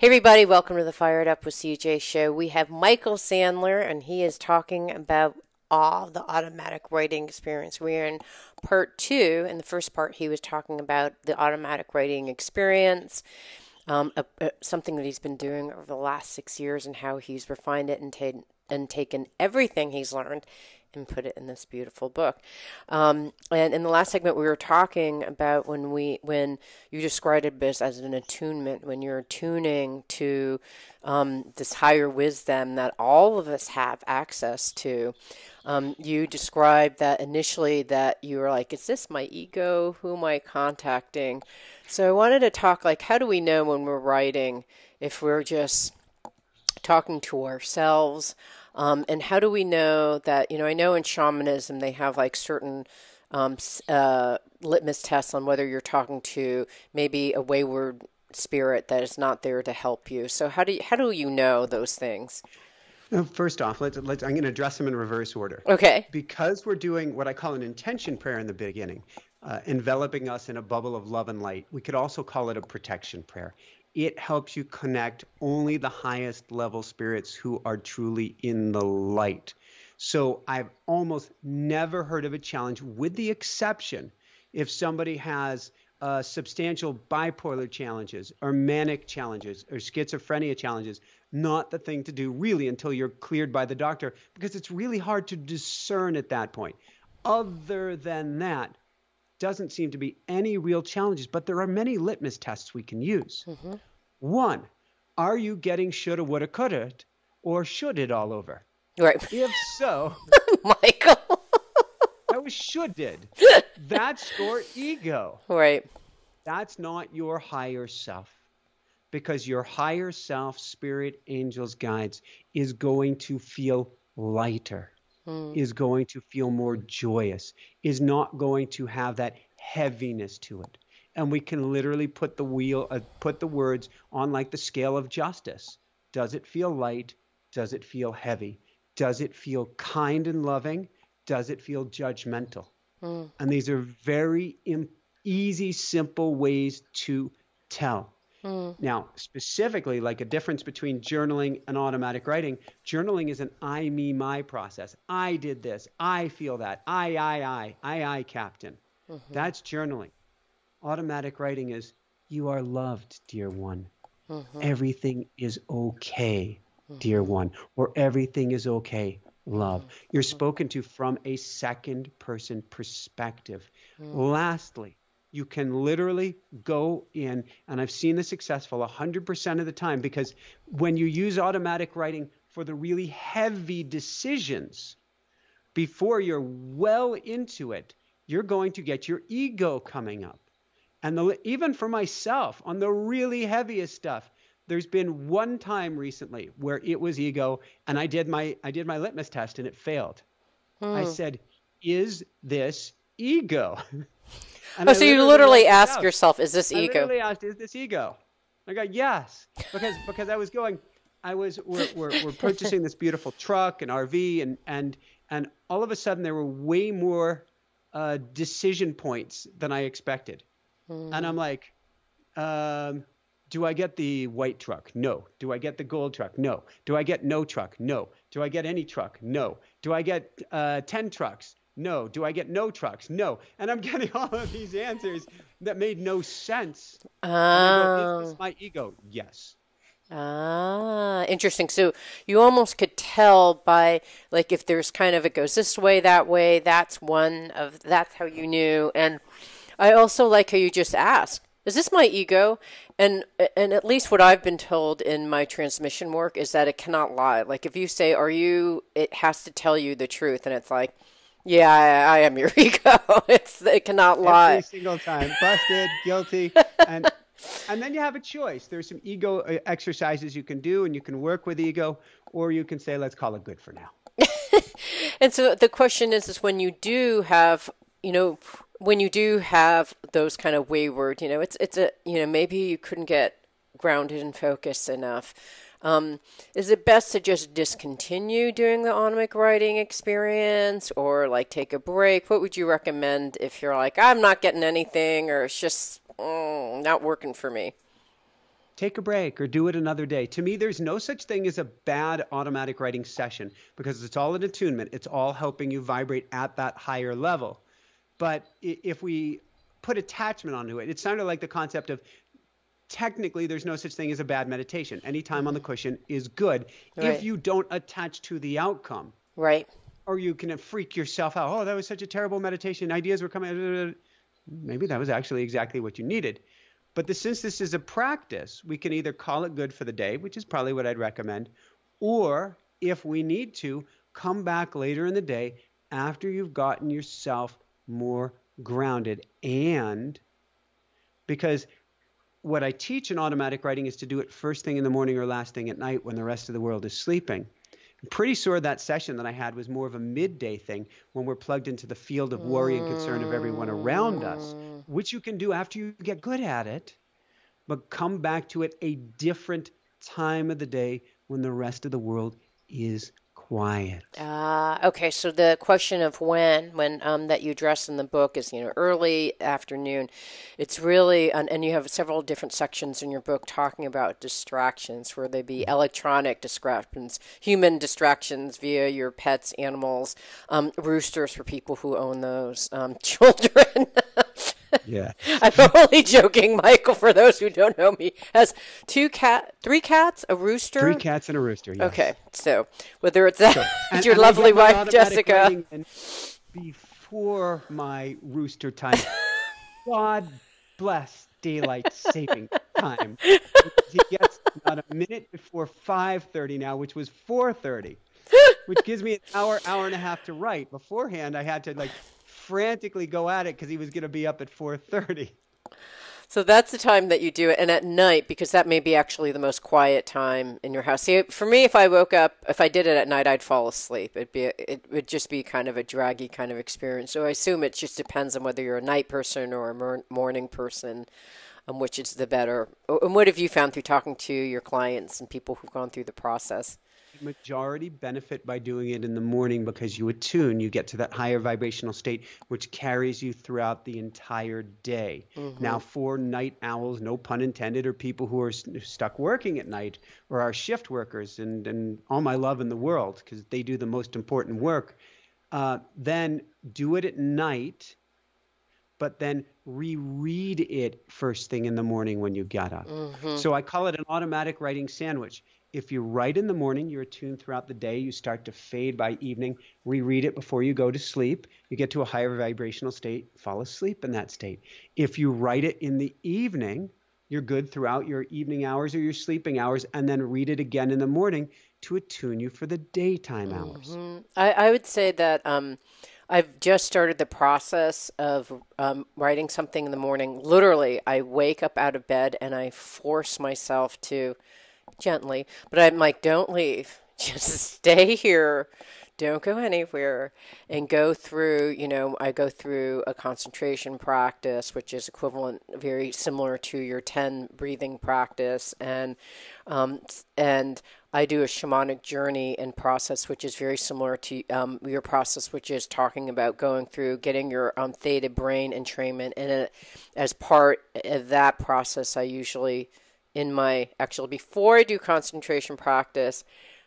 Hey, everybody, welcome to the Fired Up with CJ show. We have Michael Sandler, and he is talking about all the automatic writing experience. We're in part two. In the first part, he was talking about the automatic writing experience, um, a, a, something that he's been doing over the last six years, and how he's refined it and, ta- and taken everything he's learned and put it in this beautiful book. Um, and in the last segment, we were talking about when we when you described it as, an attunement, when you're tuning to um, this higher wisdom that all of us have access to. Um, you described that initially that you were like, "Is this my ego? Who am I contacting?" So I wanted to talk like, how do we know when we're writing if we're just talking to ourselves? Um, and how do we know that, you know, I know in shamanism they have like certain um, uh, litmus tests on whether you're talking to maybe a wayward spirit that is not there to help you. So how do you, how do you know those things? First off, let's, let's, I'm going to address them in reverse order. Okay. Because we're doing what I call an intention prayer in the beginning, uh, enveloping us in a bubble of love and light, we could also call it a protection prayer it helps you connect only the highest level spirits who are truly in the light. So I've almost never heard of a challenge, with the exception if somebody has uh, substantial bipolar challenges or manic challenges or schizophrenia challenges, not the thing to do really until you're cleared by the doctor because it's really hard to discern at that point. Other than that, doesn't seem to be any real challenges, but there are many litmus tests we can use. Mm-hmm. One, are you getting shoulda, woulda, coulda, or should it all over? Right. If so, Michael, that was should did. That's your ego. Right. That's not your higher self. Because your higher self, spirit, angels, guides, is going to feel lighter mm. is going to feel more joyous, is not going to have that heaviness to it. And we can literally put the wheel, uh, put the words on like the scale of justice. Does it feel light? Does it feel heavy? Does it feel kind and loving? Does it feel judgmental? Mm. And these are very Im- easy, simple ways to tell. Mm. Now, specifically, like a difference between journaling and automatic writing, journaling is an I, me, my process. I did this. I feel that. I, I, I, I, I, captain. Mm-hmm. That's journaling. Automatic writing is you are loved, dear one. Mm-hmm. Everything is okay, mm-hmm. dear one. Or everything is okay, love. Mm-hmm. You're spoken to from a second person perspective. Mm. Lastly, you can literally go in, and I've seen this successful 100% of the time because when you use automatic writing for the really heavy decisions, before you're well into it, you're going to get your ego coming up. And the, even for myself, on the really heaviest stuff, there's been one time recently where it was ego, and I did my I did my litmus test and it failed. Hmm. I said, "Is this ego?" And oh, I so you literally ask yourself, "Is this ego?" I literally asked, "Is this ego?" I go, "Yes," because because I was going, I was we're, we're, we're purchasing this beautiful truck and RV, and and and all of a sudden there were way more uh, decision points than I expected, mm. and I'm like, um, do I get the white truck? No. Do I get the gold truck? No. Do I get no truck? No. Do I get any truck? No. Do I get uh, 10 trucks? No. Do I get no trucks? No. And I'm getting all of these answers that made no sense. Oh. Go, Is my ego? Yes. Ah, interesting. So you almost could tell by like if there's kind of it goes this way, that way. That's one of that's how you knew. And I also like how you just ask, "Is this my ego?" And and at least what I've been told in my transmission work is that it cannot lie. Like if you say, "Are you?" It has to tell you the truth, and it's like yeah, I, I am your ego. it's it cannot lie. Every single time, busted, guilty, and and then you have a choice. There's some ego uh, exercises you can do, and you can work with ego, or you can say, let's call it good for now. and so the question is, is when you do have, you know, when you do have those kind of wayward, you know, it's it's a, you know, maybe you couldn't get grounded and focused enough um, is it best to just discontinue doing the automatic writing experience or like take a break? What would you recommend if you're like, I'm not getting anything or it's just mm, not working for me? take a break or do it another day. To me, there's no such thing as a bad automatic writing session because it's all an attunement. It's all helping you vibrate at that higher level. But if we put attachment onto it, it sounded like the concept of technically there's no such thing as a bad meditation. Any time on the mm-hmm. cushion is good right. if you don't attach to the outcome. Right. Or you can freak yourself out. Oh, that was such a terrible meditation. Ideas were coming. Maybe that was actually exactly what you needed. But the, since this is a practice, we can either call it good for the day, which is probably what I'd recommend, or if we need to, come back later in the day after you've gotten yourself more grounded. And because what I teach in automatic writing is to do it first thing in the morning or last thing at night when the rest of the world is sleeping. I'm pretty sure that session that I had was more of a midday thing when we're plugged into the field of worry and concern of everyone around us, mm. which you can do after you get good at it, but come back to it a different time of the day when the rest of the world is quiet. Uh, okay, so the question of when, when um, that you address in the book is, you know, early afternoon. It's really, and, and you have several different sections in your book talking about distractions, where they be mm-hmm. electronic distractions, human distractions via your pets, animals, um, roosters for people who own those, um, children. Yeah. I'm only joking, Michael, for those who don't know me. Has two cat three cats, a rooster? Three cats and a rooster, yes. Okay. So whether it's that and, your and lovely wife Jessica before my rooster time. God bless daylight saving time. he gets about a minute before 5:30 now, which was 4:30, which gives me an hour, hour and a half to write. Beforehand, I had to like frantically go at it because he was going to be up at 4:30. So that's the time that you do it, and at night because that may be actually the most quiet time in your house. See, for me, if I woke up, if I did it at night, I'd fall asleep. It'd be, it would just be kind of a draggy kind of experience. So I assume it just depends on whether you're a night person or a morning person, um, which is the better. And what have you found through talking to your clients and people who've gone through the process? Majority benefit by doing it in the morning because you attune, you get to that higher vibrational state, which carries you throughout the entire day. Mm-hmm. Now, for night owls, no pun intended, or people who are st- stuck working at night or are shift workers, and, and all my love in the world because they do the most important work, uh, then do it at night but then reread it first thing in the morning when you get up. Mm-hmm. So I call it an automatic writing sandwich if you write in the morning, you're attuned throughout the day, you start to fade by evening, reread it before you go to sleep, you get to a higher vibrational state, fall asleep in that state. If you write it in the evening, you're good throughout your evening hours or your sleeping hours, and then read it again in the morning to attune you for the daytime hours. Mm-hmm. I, I, would say that um, I've just started the process of um, writing something in the morning. Literally, I wake up out of bed and I force myself to gently, but I'm like, don't leave. Just stay here. Don't go anywhere and go through, you know, I go through a concentration practice, which is equivalent, very similar to your 10 breathing practice. And, um, and I do a shamanic journey and process, which is very similar to um, your process, which is talking about going through getting your um, theta brain entrainment. And it, as part of that process, I usually in my actually before I do concentration practice,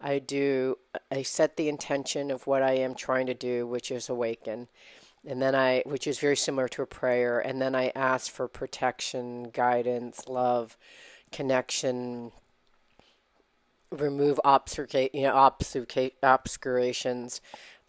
I do I set the intention of what I am trying to do, which is awaken. And then I which is very similar to a prayer, and then I ask for protection, guidance, love, connection, remove obfuscate, you know, obscurations.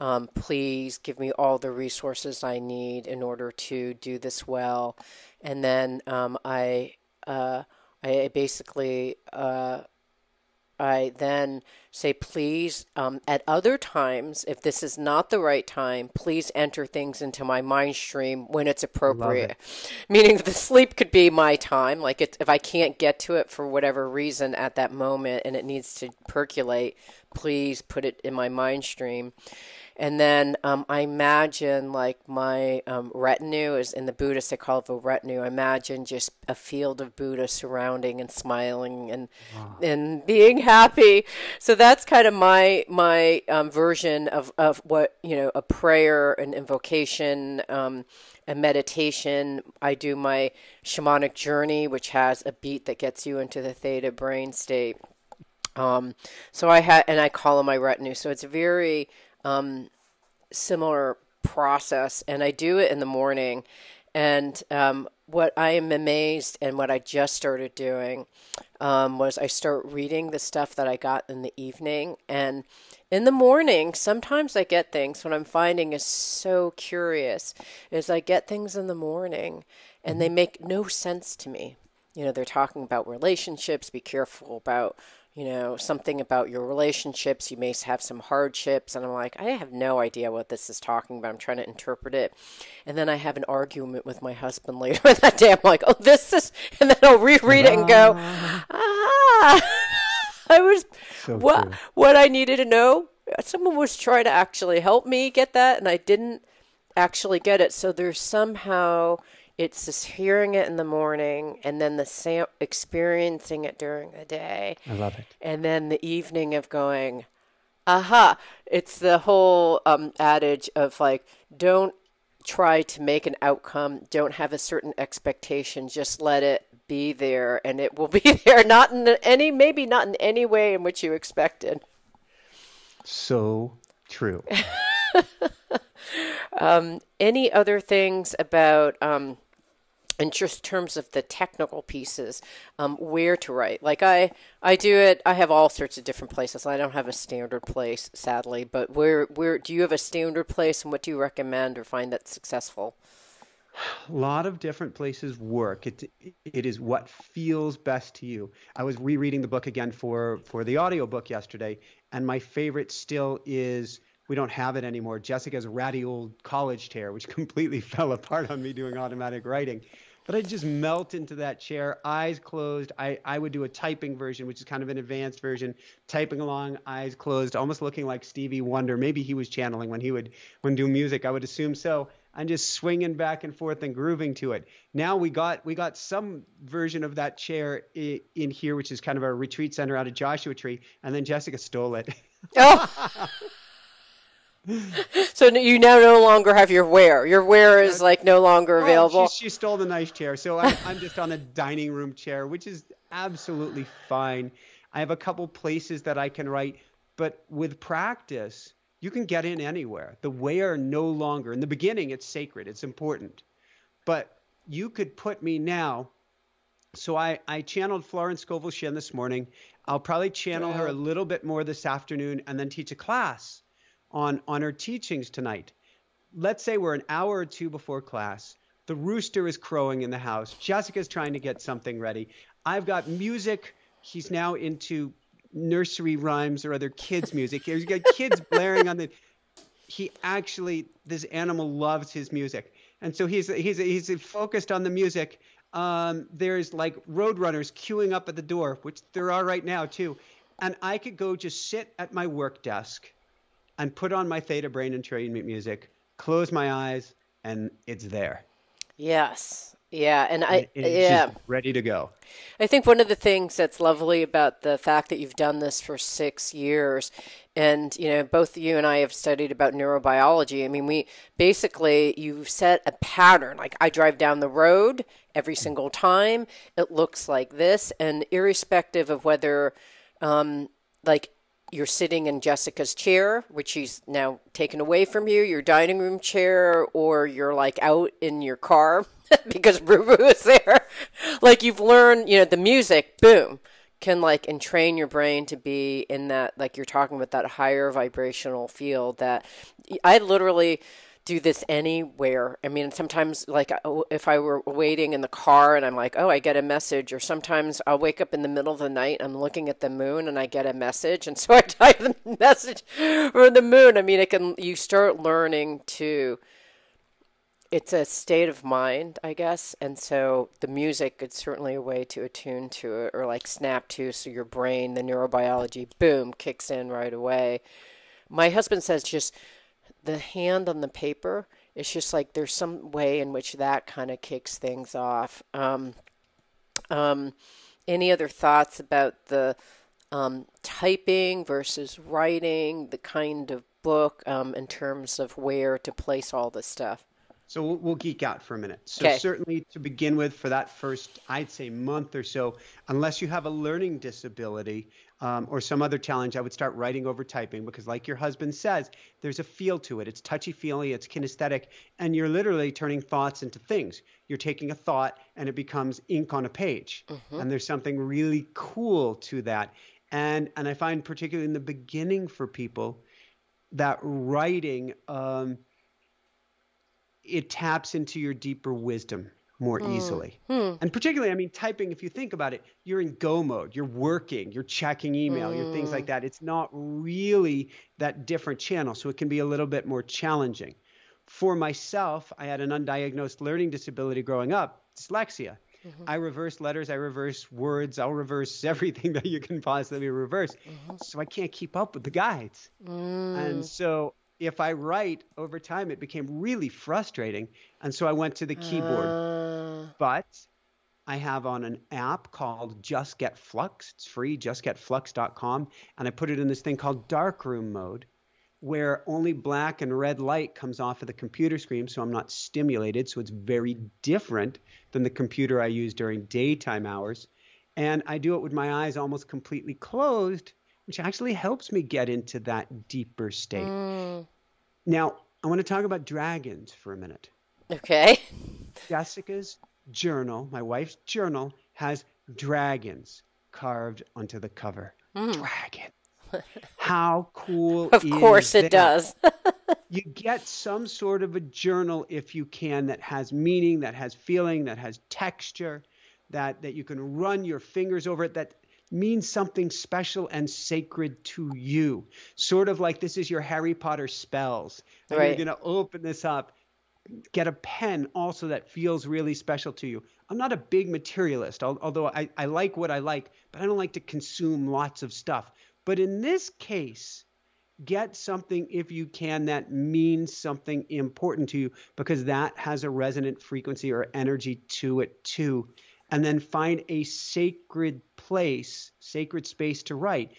Um, please give me all the resources I need in order to do this well. And then um, I uh, I basically uh, I then say, please, um, at other times, if this is not the right time, please enter things into my mind stream when it's appropriate. It. Meaning the sleep could be my time. Like if I can't get to it for whatever reason at that moment and it needs to percolate, please put it in my mind stream. And then um, I imagine like my um, retinue is in the Buddhist, they call it a retinue. I imagine just a field of Buddha surrounding and smiling and wow. and being happy. So that's kind of my my um, version of, of what you know a prayer, an invocation, um, a meditation. I do my shamanic journey, which has a beat that gets you into the theta brain state. Um, so I had, and I call them my retinue. So it's very um, similar process, and I do it in the morning. And um, what I am amazed, and what I just started doing, um, was I start reading the stuff that I got in the evening, and in the morning, sometimes I get things. What I'm finding is so curious is I get things in the morning, and they mm-hmm. make no sense to me. You know, they're talking about relationships. Be careful about you know, something about your relationships. You may have some hardships. And I'm like, I have no idea what this is talking about. I'm trying to interpret it. And then I have an argument with my husband later that day. I'm like, oh, this is, and then I'll reread it and go, ah, I was, so what, what I needed to know. Someone was trying to actually help me get that, and I didn't actually get it. So there's somehow, it's just hearing it in the morning and then the sam- experiencing it during the day. I love it. And then the evening of going, aha. It's the whole um, adage of like, don't try to make an outcome, don't have a certain expectation, just let it be there and it will be there, not in any, maybe not in any way in which you expected. So true. um, any other things about um, in just terms of the technical pieces, um, where to write. Like I, I do it. I have all sorts of different places. I don't have a standard place, sadly. But where, where do you have a standard place, and what do you recommend or find that's successful? A lot of different places work. It it is what feels best to you. I was rereading the book again for for the audiobook yesterday, and my favorite still is we don't have it anymore. Jessica's ratty old college chair, which completely fell apart on me doing automatic writing. But I just melt into that chair, eyes closed. I, I would do a typing version, which is kind of an advanced version, typing along, eyes closed, almost looking like Stevie Wonder. Maybe he was channeling when he would when do music. I would assume so. I'm just swinging back and forth and grooving to it. Now we got we got some version of that chair in, in here, which is kind of a retreat center out of Joshua Tree, and then Jessica stole it. Oh. so you now no longer have your where. Your where is like no longer oh, available. Well, she, she, stole the nice chair, so I, I'm just on the dining room chair, which is absolutely fine. I have a couple places that I can write, but with practice, you can get in anywhere. The where no longer. In the beginning, it's sacred. It's important, but you could put me now. So I, I channeled Florence Scovel Shinn this morning. I'll probably channel yeah. her a little bit more this afternoon and then teach a class on, on her teachings tonight. Let's say we're an hour or two before class. The rooster is crowing in the house. Jessica's trying to get something ready. I've got music. He's now into nursery rhymes or other kids' music. He's got kids blaring on the. He actually, this animal loves his music, and so he's he's he's focused on the music. Um, there's like roadrunners queuing up at the door, which there are right now too, and I could go just sit at my work desk and put on my theta brain and entrainment music, close my eyes, and it's there. Yes. Yeah, and I and yeah ready to go. I think one of the things that's lovely about the fact that you've done this for six years, and you know both you and I have studied about neurobiology. I mean, we basically you set a pattern. Like I drive down the road every single time, it looks like this, and irrespective of whether um, like you're sitting in Jessica's chair, which she's now taken away from you, your dining room chair, or you're like out in your car because Boo is there. like you've learned, you know, the music, boom, can like entrain your brain to be in that, like you're talking about that higher vibrational field that I literally do this anywhere. I mean, sometimes like if I were waiting in the car and I'm like, oh, I get a message, or sometimes I'll wake up in the middle of the night, I'm looking at the moon and I get a message, and so I type the message for the moon. I mean, it can you start learning to. It's a state of mind, I guess, and so the music is certainly a way to attune to it, or like snap to, so your brain, the neurobiology, boom, kicks in right away. My husband says just the hand on the paper, it's just like there's some way in which that kind of kicks things off. Um, um, any other thoughts about the um, typing versus writing, the kind of book um, in terms of where to place all this stuff? So we'll, we'll, geek out for a minute. So okay. certainly to begin with, for that first, I'd say month or so, unless you have a learning disability um, or some other challenge, I would start writing over typing because, like your husband says, there's a feel to it. It's touchy feely, it's kinesthetic, and you're literally turning thoughts into things. You're taking a thought and it becomes ink on a page, mm-hmm. and there's something really cool to that. And and I find particularly in the beginning for people that writing. Um, it taps into your deeper wisdom more mm. easily. Mm. And particularly, I mean, typing, if you think about it, you're in go mode, you're working, you're checking email, mm. you're things like hmm. that. It's not really that different channel. So it can be a little bit more challenging. For myself, I had an undiagnosed learning disability growing up, dyslexia. Mm-hmm. I reverse letters, I reverse words, I'll reverse everything that you can possibly reverse. Mm-hmm. So I can't keep up with the guides. Mm. And so if I write over time, it became really frustrating. And so I went to the keyboard. Uh... But I have on an app called Just Get Flux. It's free, justgetflux.com. And I put it in this thing called darkroom mode, where only black and red light comes off of the computer screen. So I'm not stimulated. So it's very different than the computer I use during daytime hours. And I do it with my eyes almost completely closed which actually helps me get into that deeper state. Mm. Now, I want to talk about dragons for a minute. Okay. Jessica's journal, my wife's journal, has dragons carved onto the cover. Mm. Dragon. How cool Of course it does. you get some sort of a journal if you can that has meaning, that has feeling, that has texture, that that you can run your fingers over it that means something special and sacred to you. Sort of like this is your Harry Potter spells. And right. You're going to open this up, get a pen also that feels really special to you. I'm not a big materialist, although I, I like what I like, but I don't like to consume lots of stuff. But in this case, get something if you can that means something important to you because that has a resonant frequency or energy to it too and then find a sacred place, sacred space to write.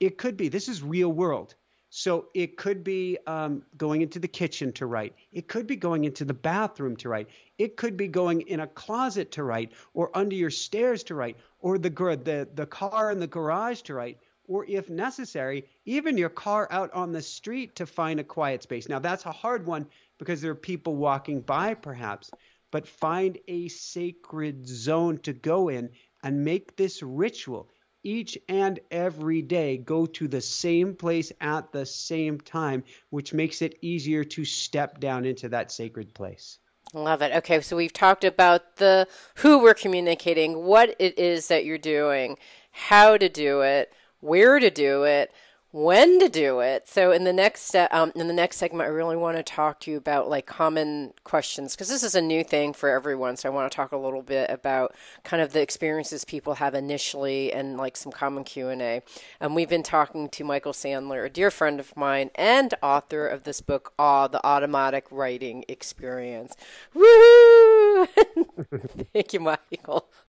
It could be, this is real world. So it could be um, going into the kitchen to write. It could be going into the bathroom to write. It could be going in a closet to write, or under your stairs to write, or the the the car in the garage to write, or if necessary, even your car out on the street to find a quiet space. Now that's a hard one because there are people walking by, perhaps but find a sacred zone to go in and make this ritual each and every day go to the same place at the same time, which makes it easier to step down into that sacred place. Love it. Okay, so we've talked about the who we're communicating, what it is that you're doing, how to do it, where to do it when to do it. So in the next um, in the next segment, I really want to talk to you about like common questions because this is a new thing for everyone. So I want to talk a little bit about kind of the experiences people have initially and like some common Q and A. And we've been talking to Michael Sandler, a dear friend of mine and author of this book, Awe: The Automatic Writing Experience. Woo! Thank you, Michael.